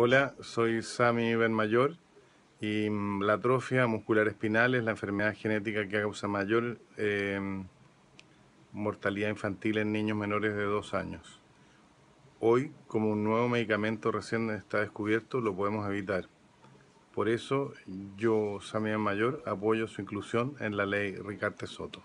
Hola, soy Sami Mayor y mm, la atrofia muscular espinal es la enfermedad genética que causa mayor em, mortalidad infantil en niños menores de 2 años. Hoy, como un nuevo medicamento recién está descubierto, lo podemos evitar. Por eso, yo, Sami Mayor, apoyo su inclusión en la ley Ricarte Soto.